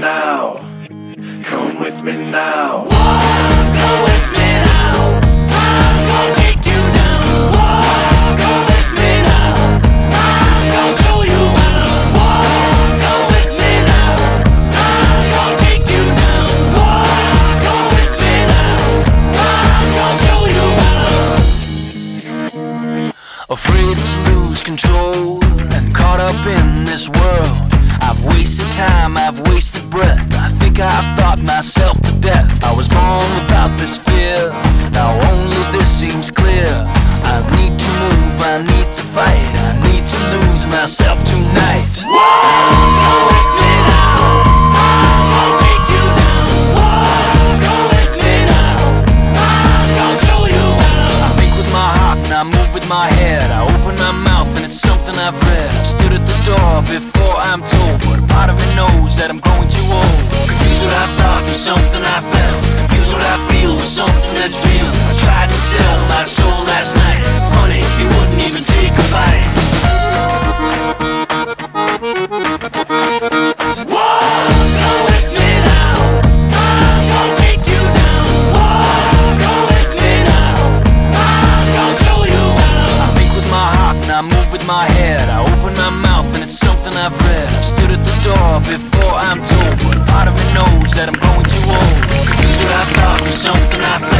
now. Come with me now. With me now. Gonna take you down. With me now. Gonna show you how. With me now. Gonna take you down. With me now. Gonna show you how. Afraid to lose control and caught up in this world. I've wasted time, I've wasted breath. I think I've thought myself to death. I was born without this fear. Now only this seems clear. I need to move, I need to fight. I need to lose myself tonight. How. I move with my head. I open my mouth and it's something I've read. I stood at the door before part of me knows that I'm growing too old. Confused what I thought was something I felt. Confused what I feel was something that's real. I tried to sell my soul last night. Funny, he wouldn't even take a bite. With you with you with with my head. I open my mouth and it's something I've read. I door before I'm told, part of me knows that I'm growing too old. Confused what I thought was something